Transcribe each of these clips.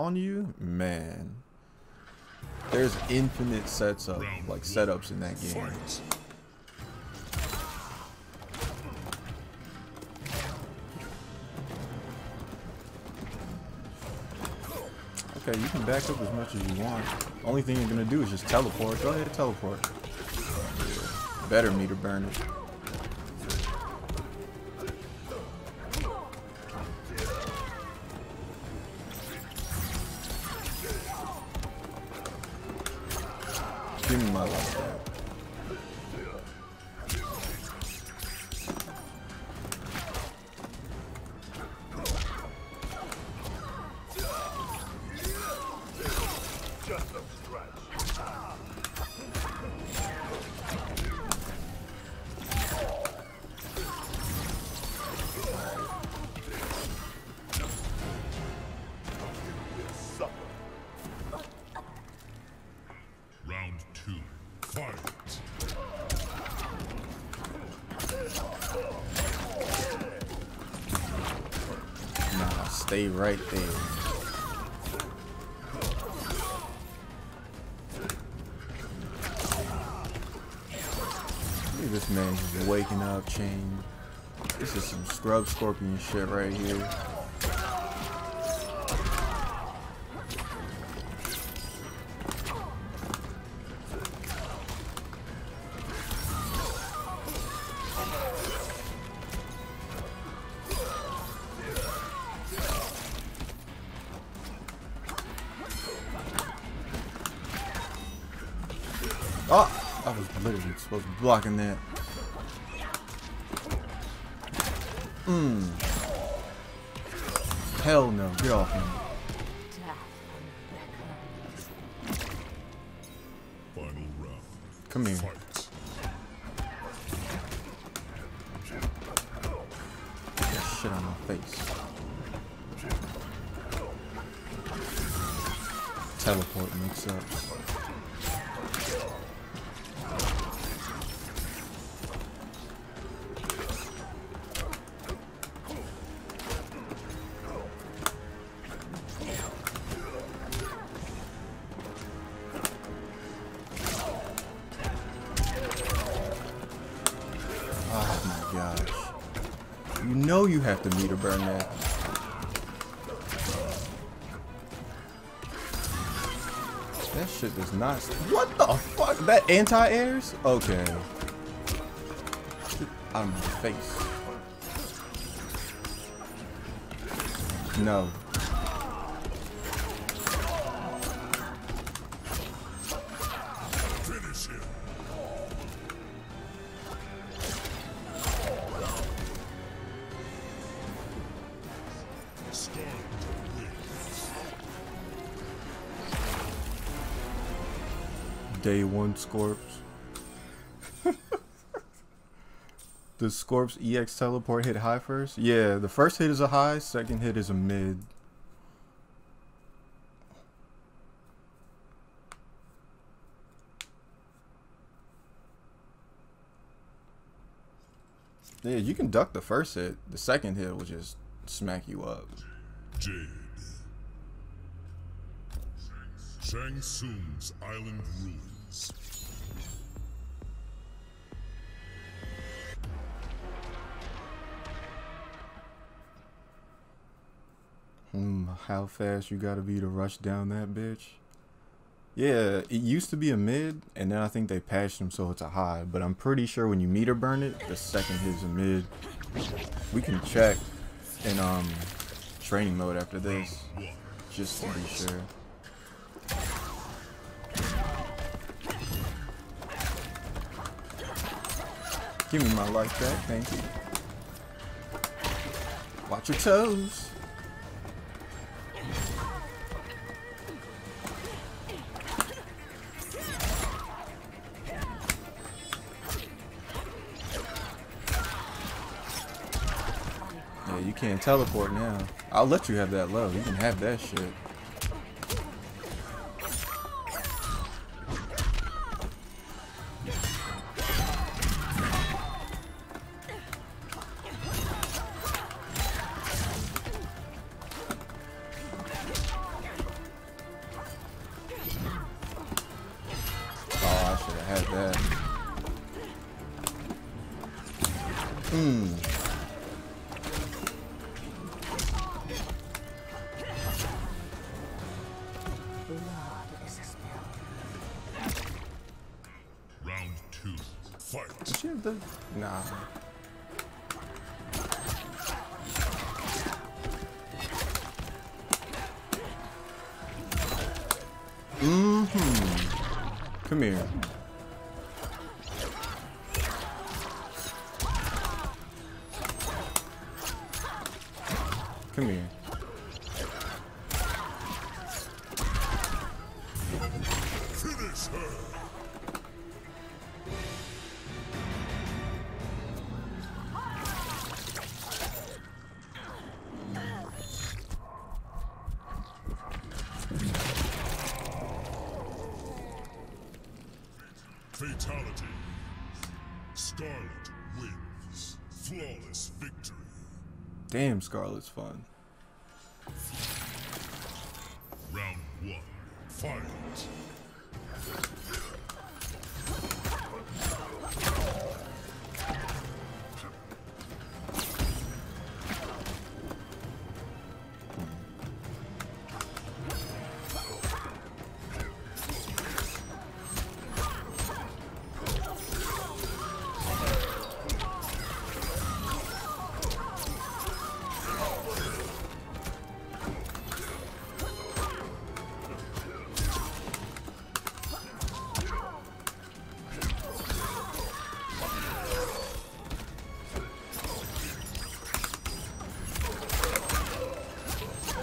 on you, man. There's infinite sets of like setups in that game. Okay, you can back up as much as you want. Only thing you're gonna do is just teleport. Go ahead, teleport. Better meter burn it. Stay right there. This man just waking up, chained. This is some scrub scorpion shit right here. Literally supposed to be blocking that. Mmm. Hell no, get off me. Come here. Shit on my face. Teleport mix have to meter burn that. That shit does not. What the fuck? That anti-airs? Okay. Out of my face. No. Day one Scorps. the Scorps EX teleport hit high first? Yeah, the first hit is a high, second hit is a mid. Yeah, you can duck the first hit. The second hit will just smack you up. Jade. Shang Tsung's Island Ruins. Hmm, how fast you gotta be to rush down that bitch? Yeah, it used to be a mid, and then I think they patched them so it's a high. But I'm pretty sure when you meter burn it, the second hit is a mid. We can check in um training mode after this, just to be sure. Give me my life back, thank you. Watch your toes. Yeah, you can't teleport now. I'll let you have that low. You can have that shit. To? Nah. Mm-hmm. Come here. Come here. Wins. Flawless victory. Damn, Skarlet's fun. Round one. Fight.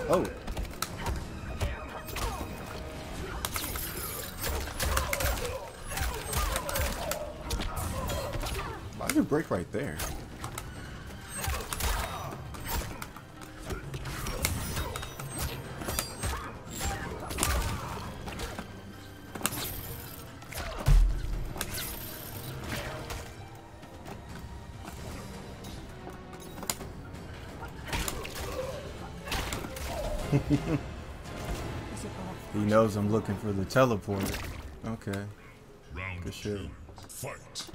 Oh. Why did it break right there? Knows I'm looking for the teleport. Okay. Round Good shit. two. Fight.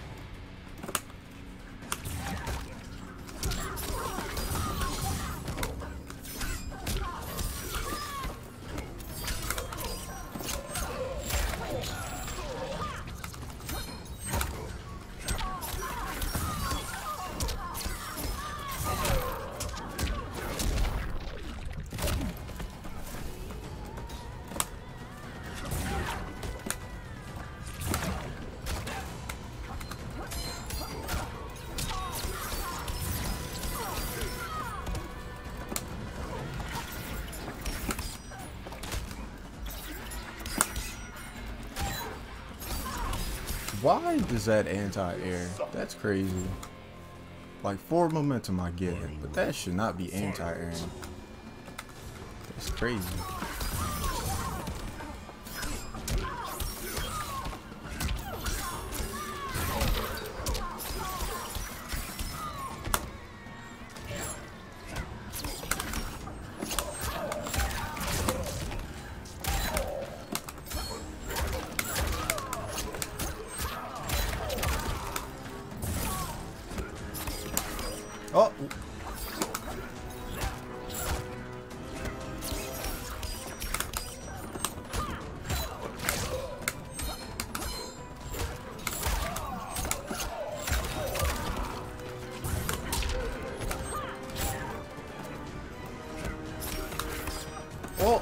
Why does that anti-air? That's crazy. Like four momentum I get but that should not be anti-airing. That's crazy. Oh.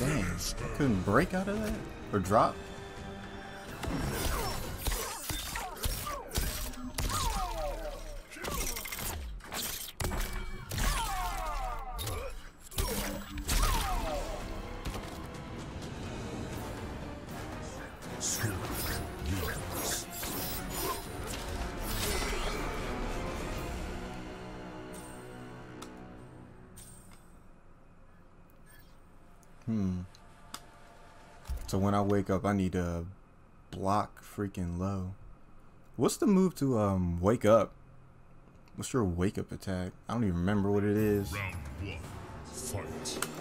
Dang, couldn't break out of that? Or drop? When I wake up, I need to block freaking low. What's the move to um wake up? What's your wake up attack? I don't even remember what it is. Round one. Fight.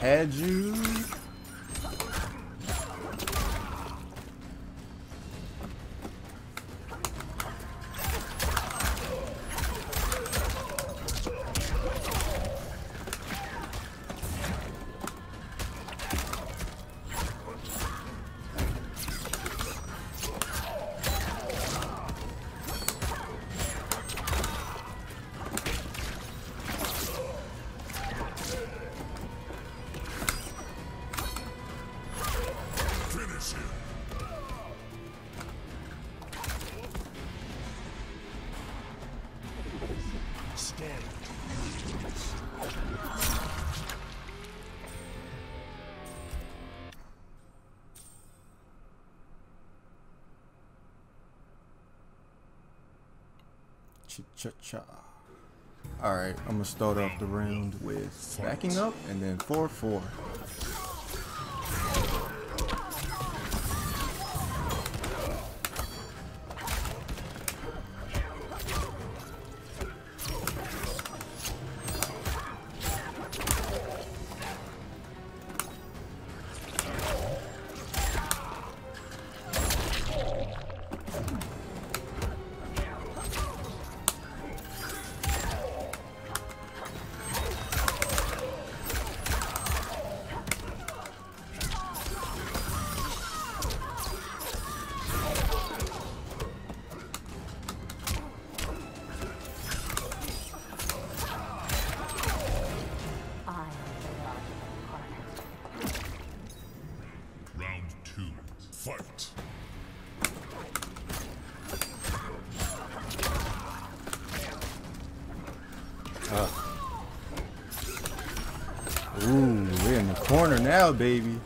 Had you. Cha cha cha. Alright, I'm gonna start off the round with backing up and then 4 4. Ooh, we're in the corner now, baby.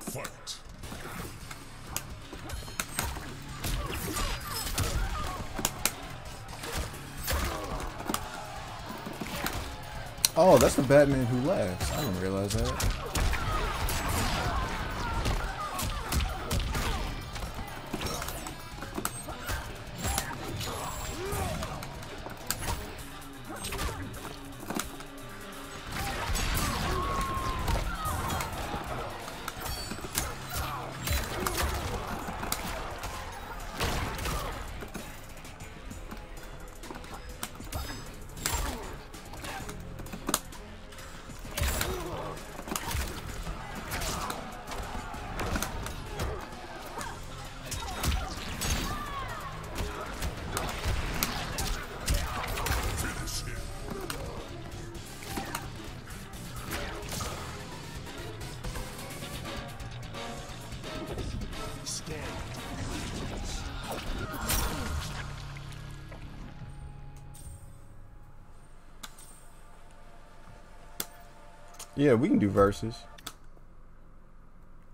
Fight. Oh, that's the Batman who laughs. I didn't realize that. Yeah, we can do verses.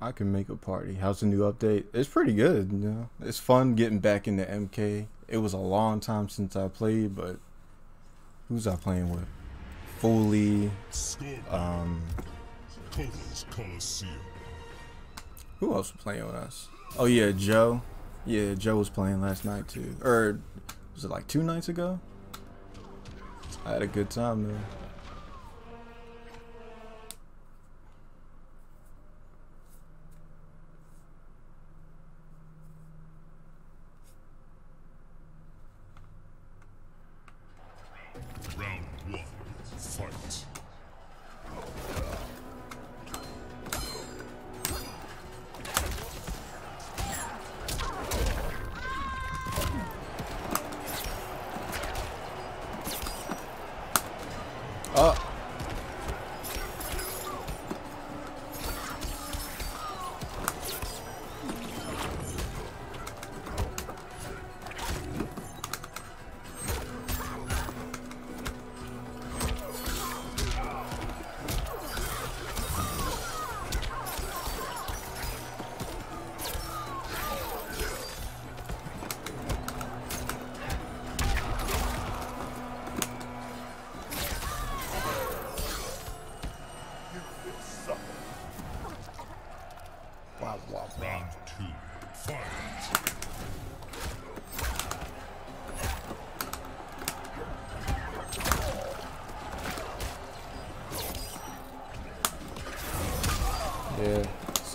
I can make a party. How's the new update? It's pretty good, you know. It's fun getting back into MK. It was a long time since I played, but who's I playing with? Foley, Scorpion. um, who else was playing with us? Oh yeah, Joe. Yeah, Joe was playing last night too. Or was it like two nights ago? I had a good time though.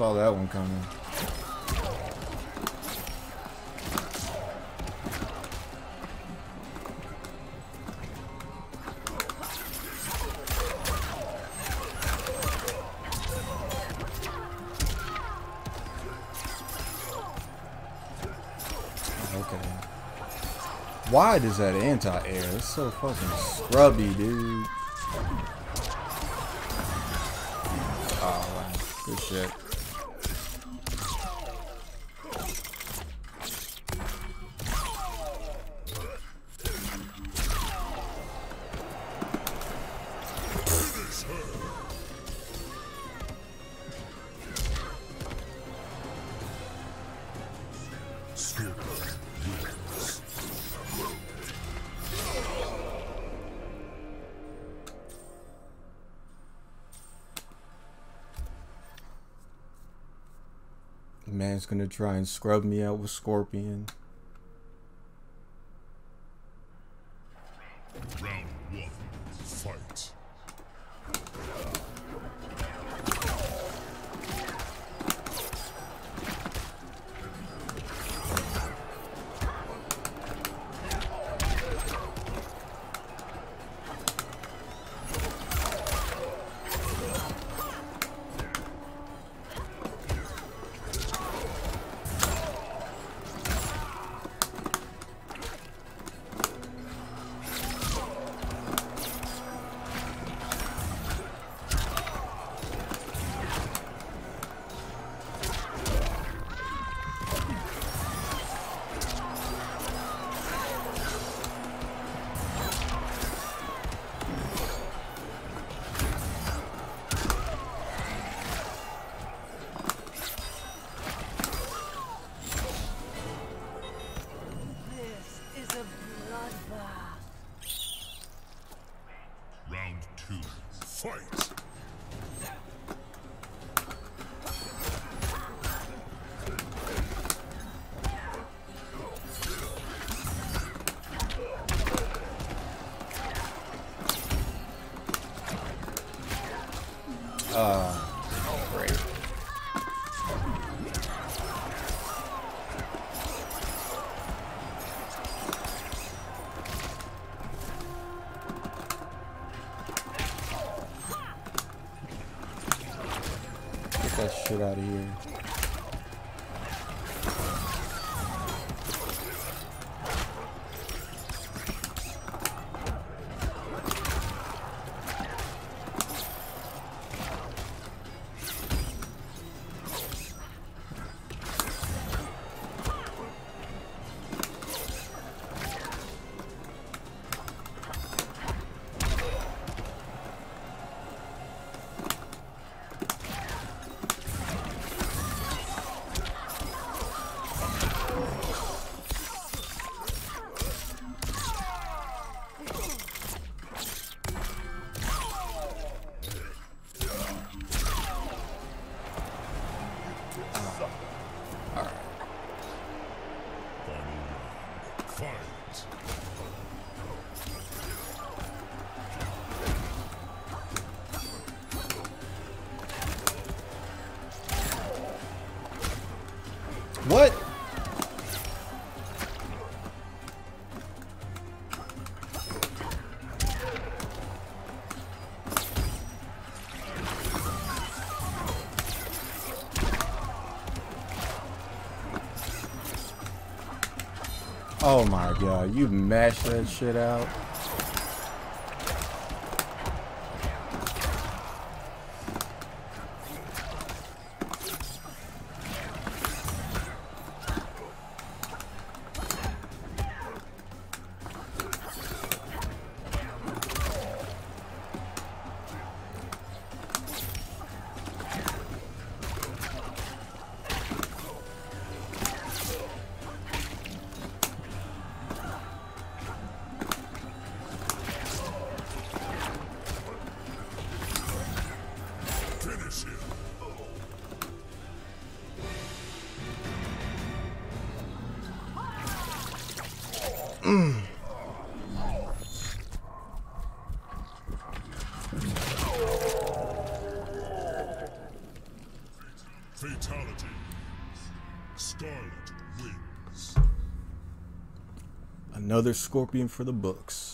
Saw that one coming. Oh, okay. Why does that anti-air? It's so fucking scrubby, dude. Oh. Good shit. Man's gonna try and scrub me out with Scorpion. Great. Get that shit out of here. Oh my god, you mashed that shit out. Fatality. Skarlet wins. Another scorpion for the books.